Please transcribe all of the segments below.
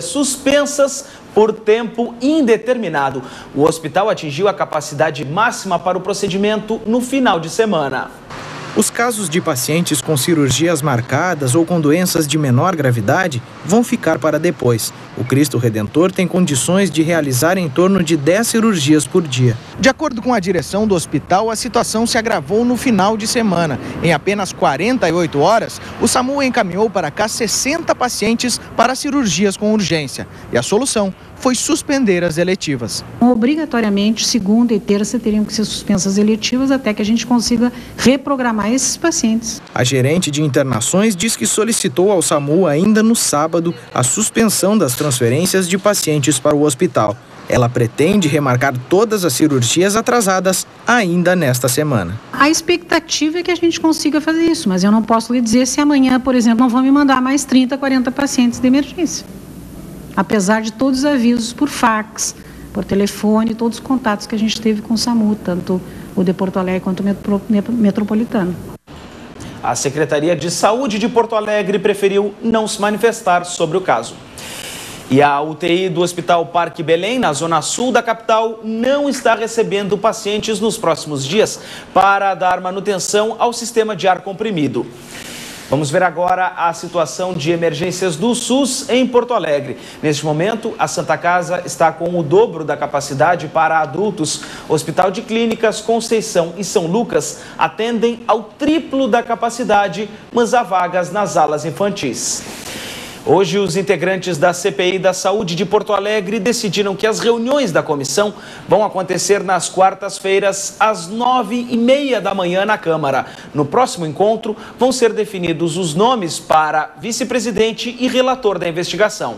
suspensas por tempo indeterminado. O hospital atingiu a capacidade máxima para o procedimento no final de semana. Os casos de pacientes com cirurgias marcadas ou com doenças de menor gravidade vão ficar para depois. O Cristo Redentor tem condições de realizar em torno de 10 cirurgias por dia. De acordo com a direção do hospital, a situação se agravou no final de semana. Em apenas 48 horas, o SAMU encaminhou para cá 60 pacientes para cirurgias com urgência. E a solução foi suspender as eletivas. Obrigatoriamente, segunda e terça teriam que ser suspensas as eletivas até que a gente consiga reprogramar esses pacientes. A gerente de internações diz que solicitou ao SAMU ainda no sábado a suspensão das transferências de pacientes para o hospital. Ela pretende remarcar todas as cirurgias atrasadas ainda nesta semana. A expectativa é que a gente consiga fazer isso, mas eu não posso lhe dizer se amanhã, por exemplo, não vão me mandar mais 30, 40 pacientes de emergência apesar de todos os avisos por fax, por telefone, todos os contatos que a gente teve com o SAMU, tanto o de Porto Alegre quanto o metropolitano. A Secretaria de Saúde de Porto Alegre preferiu não se manifestar sobre o caso. E a UTI do Hospital Parque Belém, na zona sul da capital, não está recebendo pacientes nos próximos dias para dar manutenção ao sistema de ar comprimido. Vamos ver agora a situação de emergências do SUS em Porto Alegre. Neste momento, a Santa Casa está com o dobro da capacidade para adultos. Hospital de Clínicas, Conceição e São Lucas atendem ao triplo da capacidade, mas há vagas nas alas infantis. Hoje, os integrantes da CPI da Saúde de Porto Alegre decidiram que as reuniões da comissão vão acontecer nas quartas-feiras, às nove e meia da manhã na Câmara. No próximo encontro, vão ser definidos os nomes para vice-presidente e relator da investigação.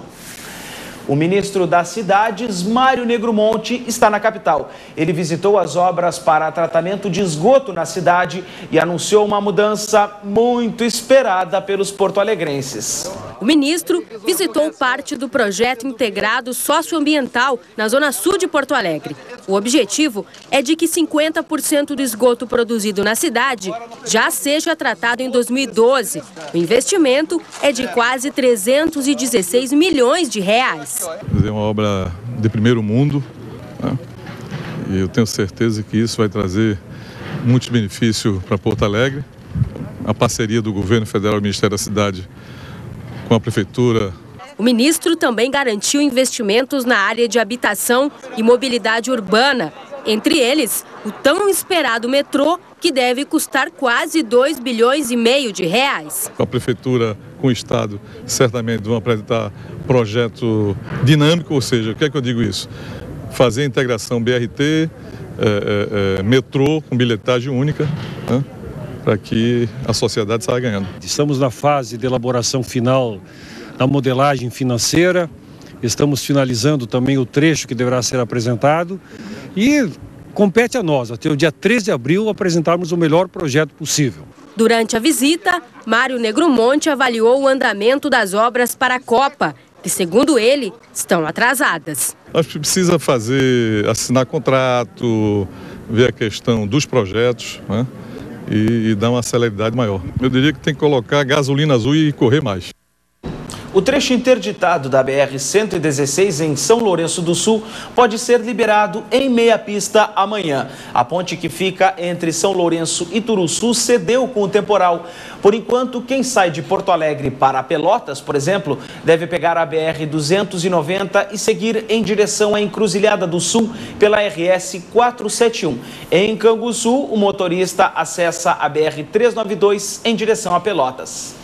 O ministro das Cidades, Mário Negromonte, está na capital. Ele visitou as obras para tratamento de esgoto na cidade e anunciou uma mudança muito esperada pelos porto-alegrenses. O ministro visitou parte do projeto integrado socioambiental na zona sul de Porto Alegre. O objetivo é de que 50% do esgoto produzido na cidade já seja tratado em 2012. O investimento é de quase 316 milhões de reais. É uma obra de primeiro mundo né? e eu tenho certeza que isso vai trazer muitos benefícios para Porto Alegre. A parceria do governo federal e do Ministério da Cidade com a prefeitura. O ministro também garantiu investimentos na área de habitação e mobilidade urbana, entre eles o tão esperado metrô, que deve custar quase 2 bilhões e meio de reais. A prefeitura com o Estado certamente vão apresentar projeto dinâmico, ou seja, o que é que eu digo isso? Fazer a integração BRT, é, é, é, metrô com bilhetagem única, né? Para que a sociedade saia ganhando. Estamos na fase de elaboração final da modelagem financeira, estamos finalizando também o trecho que deverá ser apresentado e compete a nós, até o dia 13 de abril, apresentarmos o melhor projeto possível. Durante a visita, Mário Negromonte avaliou o andamento das obras para a Copa, que, segundo ele, estão atrasadas. Acho que precisa fazer, assinar contrato, ver a questão dos projetos, né? E, e dar uma celeridade maior. Eu diria que tem que colocar gasolina azul e correr mais. O trecho interditado da BR-116 em São Lourenço do Sul pode ser liberado em meia pista amanhã. A ponte que fica entre São Lourenço e Turuçu cedeu com o temporal. Por enquanto, quem sai de Porto Alegre para Pelotas, por exemplo, deve pegar a BR-290 e seguir em direção à Encruzilhada do Sul pela RS 471. Em Canguçu, o motorista acessa a BR-392 em direção a Pelotas.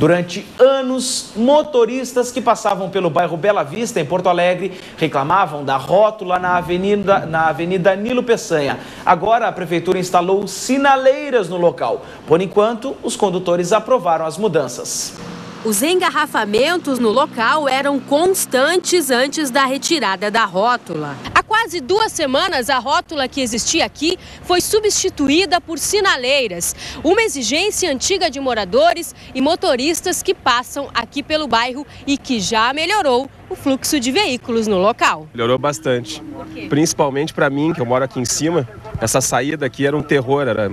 Durante anos, motoristas que passavam pelo bairro Bela Vista, em Porto Alegre, reclamavam da rótula na Avenida, na avenida Nilo Peçanha. Agora, a Prefeitura instalou sinaleiras no local. Por enquanto, os condutores aprovaram as mudanças. Os engarrafamentos no local eram constantes antes da retirada da rótula. Quase duas semanas, a rótula que existia aqui foi substituída por sinaleiras, uma exigência antiga de moradores e motoristas que passam aqui pelo bairro e que já melhorou o fluxo de veículos no local. Melhorou bastante, principalmente para mim, que eu moro aqui em cima. Essa saída aqui era um terror, era...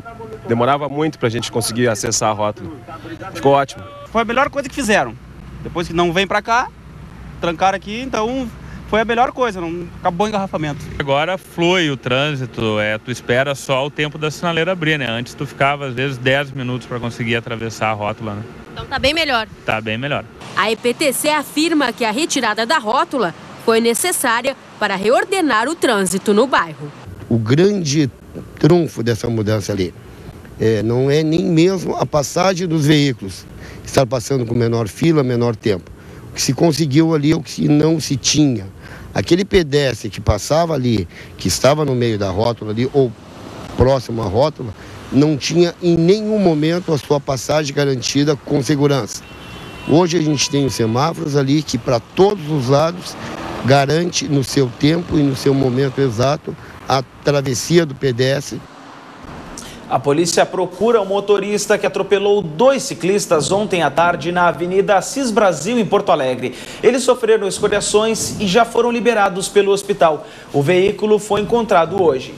demorava muito para a gente conseguir acessar a rótula. Ficou ótimo. Foi a melhor coisa que fizeram. Depois que não vem para cá, trancaram aqui, então foi a melhor coisa, não acabou o engarrafamento. Agora flui o trânsito, é, tu espera só o tempo da sinaleira abrir, né? Antes tu ficava às vezes 10 minutos para conseguir atravessar a rótula, né? Então tá bem melhor. Tá bem melhor. A EPTC afirma que a retirada da rótula foi necessária para reordenar o trânsito no bairro. O grande trunfo dessa mudança ali é, não é nem mesmo a passagem dos veículos, estar passando com menor fila, menor tempo. Que se conseguiu ali é o que não se tinha. Aquele pedestre que passava ali, que estava no meio da rótula ali, ou próximo à rótula, não tinha em nenhum momento a sua passagem garantida com segurança. Hoje a gente tem os semáforos ali que para todos os lados garante no seu tempo e no seu momento exato a travessia do pedestre. A polícia procura o motorista que atropelou dois ciclistas ontem à tarde na Avenida Assis Brasil, em Porto Alegre. Eles sofreram escoriações e já foram liberados pelo hospital. O veículo foi encontrado hoje.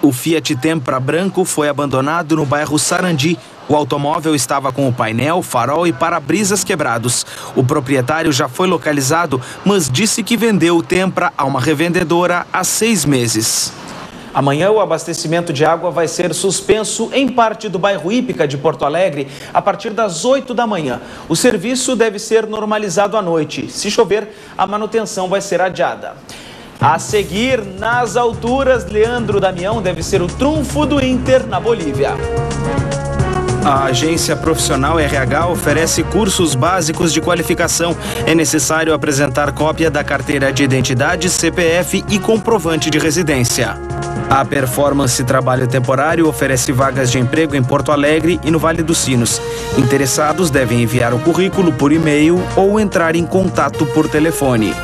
O Fiat Tempra branco foi abandonado no bairro Sarandi. O automóvel estava com o painel, farol e para-brisas quebrados. O proprietário já foi localizado, mas disse que vendeu o Tempra a uma revendedora há seis meses. Amanhã o abastecimento de água vai ser suspenso em parte do bairro Ípica de Porto Alegre a partir das 8 da manhã. O serviço deve ser normalizado à noite. Se chover, a manutenção vai ser adiada. A seguir, nas alturas, Leandro Damião deve ser o trunfo do Inter na Bolívia. A agência profissional RH oferece cursos básicos de qualificação. É necessário apresentar cópia da carteira de identidade, CPF e comprovante de residência. A Performance Trabalho Temporário oferece vagas de emprego em Porto Alegre e no Vale dos Sinos. Interessados devem enviar o currículo por e-mail ou entrar em contato por telefone.